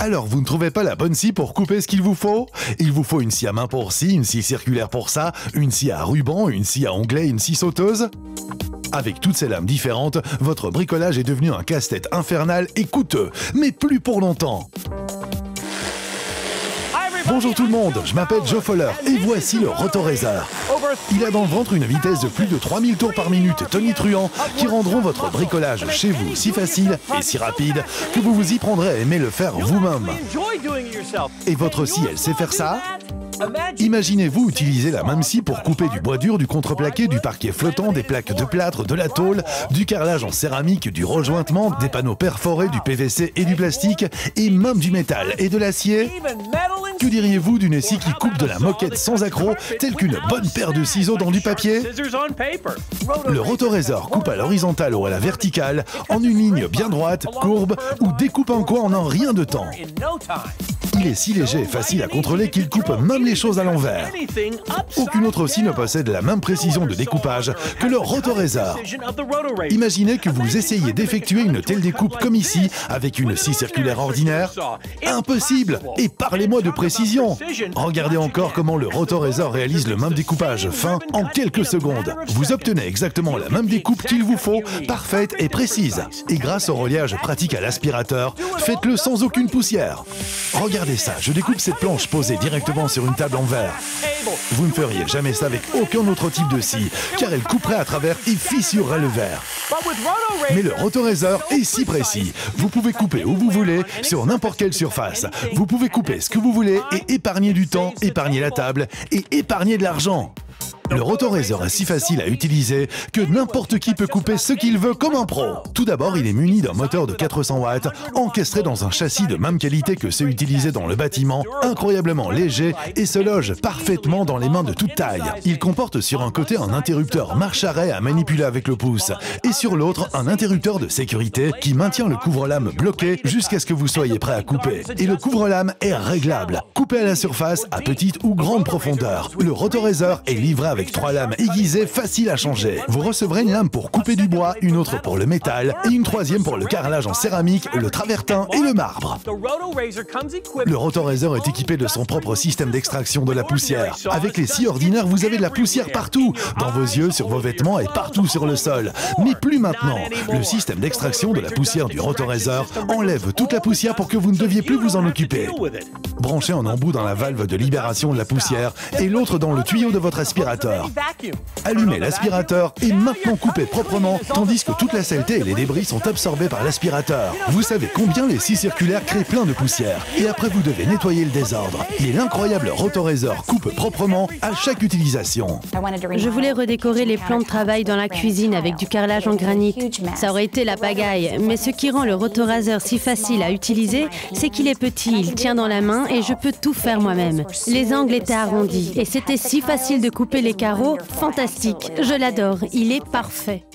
Alors, vous ne trouvez pas la bonne scie pour couper ce qu'il vous faut? Il vous faut une scie à main pour ci, une scie circulaire pour ça, une scie à ruban, une scie à onglet, une scie sauteuse? Avec toutes ces lames différentes, votre bricolage est devenu un casse-tête infernal et coûteux, mais plus pour longtemps. Bonjour tout le monde, je m'appelle Joe Foller et voici le Rotorazer. Il a dans le ventre une vitesse de plus de 3000 tours par minute tonitruant qui rendront votre bricolage chez vous si facile et si rapide que vous vous y prendrez à aimer le faire vous-même. Et votre scie, elle sait faire ça Imaginez-vous utiliser la même scie pour couper du bois dur, du contreplaqué, du parquet flottant, des plaques de plâtre, de la tôle, du carrelage en céramique, du rejointement, des panneaux perforés, du PVC et du plastique, et même du métal et de l'acier. Que diriez-vous d'une scie qui coupe de la moquette sans accroc, telle qu'une bonne paire de ciseaux dans du papier? Le rotoraisor coupe à l'horizontale ou à la verticale, en une ligne bien droite, courbe, ou découpe en quoi en un rien de temps. Il est si léger et facile à contrôler qu'il coupe même les choses à l'envers. Aucune autre scie ne possède la même précision de découpage que le Rotorazer. Imaginez que vous essayez d'effectuer une telle découpe comme ici avec une scie circulaire ordinaire. Impossible Et parlez-moi de précision Regardez encore comment le Rotorazer réalise le même découpage fin en quelques secondes. Vous obtenez exactement la même découpe qu'il vous faut, parfaite et précise. Et grâce au reliage pratique à l'aspirateur, faites-le sans aucune poussière. Regardez ça, je découpe cette planche posée directement sur une table en verre. Vous ne feriez jamais ça avec aucun autre type de scie, car elle couperait à travers et fissurerait le verre. Mais le Rotorazer est si précis. Vous pouvez couper où vous voulez, sur n'importe quelle surface. Vous pouvez couper ce que vous voulez et épargner du temps, épargner la table et épargner de l'argent. Le Rotorazer est si facile à utiliser que n'importe qui peut couper ce qu'il veut comme un pro. Tout d'abord, il est muni d'un moteur de 400 watts, encastré dans un châssis de même qualité que ceux utilisés dans le bâtiment, incroyablement léger et se loge parfaitement dans les mains de toute taille. Il comporte sur un côté un interrupteur marche-arrêt à manipuler avec le pouce et sur l'autre un interrupteur de sécurité qui maintient le couvre-lame bloqué jusqu'à ce que vous soyez prêt à couper. Et le couvre-lame est réglable, coupé à la surface à petite ou grande profondeur. Le Rotorazer est livré avec trois lames aiguisées faciles à changer. Vous recevrez une lame pour couper du bois, une autre pour le métal et une troisième pour le carrelage en céramique, le travertin et le marbre. Le Rotorazer est équipé de son propre système d'extraction de la poussière. Avec les scies ordinaires, vous avez de la poussière partout, dans vos yeux, sur vos vêtements et partout sur le sol. Mais plus maintenant. Le système d'extraction de la poussière du Rotorazer enlève toute la poussière pour que vous ne deviez plus vous en occuper. Branchez un embout dans la valve de libération de la poussière et l'autre dans le tuyau de votre aspirateur. Allumez l'aspirateur et maintenant coupez proprement, tandis que toute la saleté et les débris sont absorbés par l'aspirateur. Vous savez combien les scies circulaires créent plein de poussière. Et après, vous devez nettoyer le désordre. Et l'incroyable Rotorazer coupe proprement à chaque utilisation. Je voulais redécorer les plans de travail dans la cuisine avec du carrelage en granit. Ça aurait été la pagaille, mais ce qui rend le Rotorazer si facile à utiliser, c'est qu'il est petit, il tient dans la main et je peux tout faire moi-même. Les angles étaient arrondis et c'était si facile de couper les carreaux, fantastique. Je l'adore, il est parfait.